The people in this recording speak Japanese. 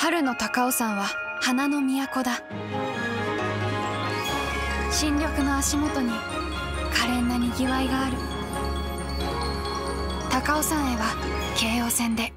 春の高尾山は花の都だ。新緑の足元に可憐なにぎわいがある。高尾山へは京王線で。